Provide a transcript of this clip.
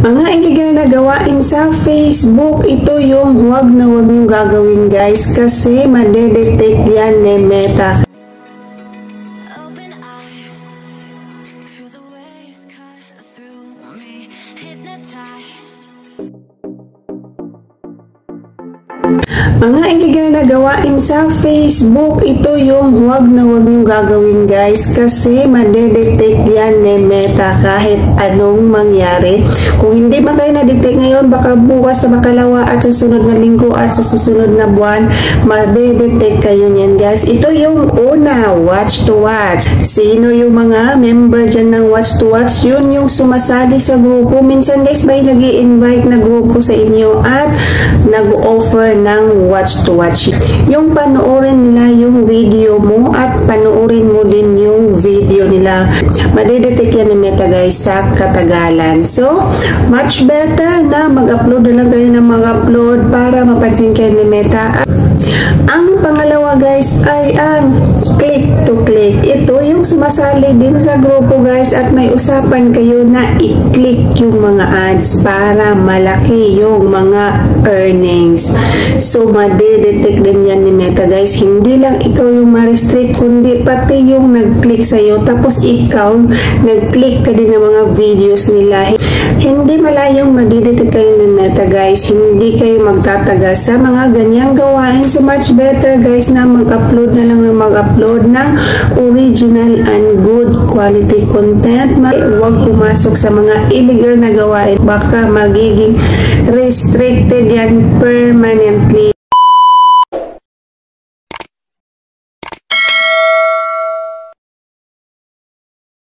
Mga illegal na gawain sa Facebook, ito yung huwag na huwag niyong gagawin guys kasi madedetect yan ni Meta. Open Mga illegal na gawain sa Facebook, ito yung huwag na huwag niyong gagawin guys kasi madedetect yan ni Meta kahit anong mangyari. Kung hindi man kayo na-detect ngayon, baka bukas sa makalawa at sa sunod na linggo at sa susunod na buwan, madedetect kayo niyan guys. Ito yung una, watch to watch. Sino yung mga member dyan ng watch to watch? Yun yung sumasali sa grupo. Minsan guys, may nag invite na grupo sa inyo at nag-offer ng watch to watch. Yung panoorin nila yung video mo at panoorin mo din yung video nila. Madedetect yan ni Meta guys sa katagalan. So, much better na mag-upload na lang kayo ng mag-upload para mapansin kayo ni Meta. Ang pangalawa guys ay ang click to click. Ito yung sumasali din sa grupo guys at may usapan kayo na i-click yung mga ads para malaki yung mga earnings. So, madedetect din yan ni Meta guys. Hindi lang ikaw yung ma-restrict kundi pati yung nag-click sa'yo tapos ikaw nag-click ka din ng mga videos nila. Hindi malayong madedetect kayo ni Meta guys. Hindi kayo magtatagal sa mga ganyang gawain. So, much better guys na mag-upload na lang ng mag-upload ng original and good quality content. Huwag pumasok sa mga illegal na gawain. Baka magiging restricted yan permanently